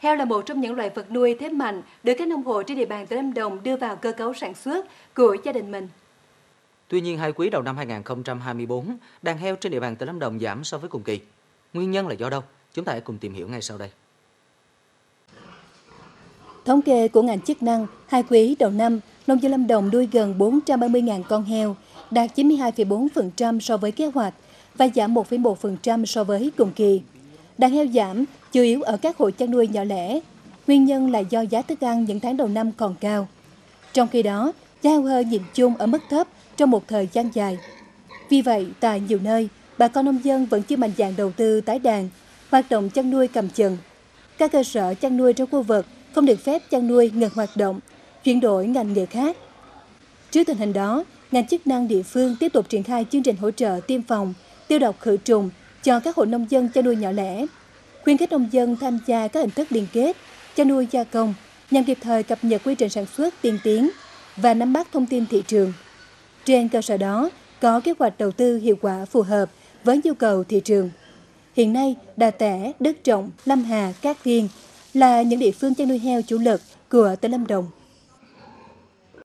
Heo là một trong những loại vật nuôi thế mạnh được các nông hộ trên địa bàn tỉnh Lâm Đồng đưa vào cơ cấu sản xuất của gia đình mình. Tuy nhiên, hai quý đầu năm 2024, đàn heo trên địa bàn tỉnh Lâm Đồng giảm so với cùng kỳ. Nguyên nhân là do đâu? Chúng ta hãy cùng tìm hiểu ngay sau đây. Thống kê của ngành chức năng, hai quý đầu năm, nông dân Lâm Đồng nuôi gần 430.000 con heo, đạt 92,4% so với kế hoạch và giảm 1,1% so với cùng kỳ. Đàn heo giảm chủ yếu ở các hộ chăn nuôi nhỏ lẻ. Nguyên nhân là do giá thức ăn những tháng đầu năm còn cao. Trong khi đó, giá heo hơi nhìn chung ở mức thấp trong một thời gian dài. Vì vậy, tại nhiều nơi, bà con nông dân vẫn chưa mạnh dạn đầu tư tái đàn, hoạt động chăn nuôi cầm chừng. Các cơ sở chăn nuôi trong khu vực không được phép chăn nuôi ngừng hoạt động, chuyển đổi ngành nghề khác. Trước tình hình đó, ngành chức năng địa phương tiếp tục triển khai chương trình hỗ trợ tiêm phòng, tiêu độc khử trùng cho các hộ nông dân chăn nuôi nhỏ lẻ, khuyến khích nông dân tham gia các hình thức liên kết, chăn nuôi gia công nhằm kịp thời cập nhật quy trình sản xuất tiên tiến và nắm bắt thông tin thị trường. Trên cơ sở đó, có kế hoạch đầu tư hiệu quả phù hợp với nhu cầu thị trường. Hiện nay, Đà Tẻ, Đức Trọng, Lâm Hà, Cát Viên là những địa phương chăn nuôi heo chủ lực của tỉnh Lâm Đồng.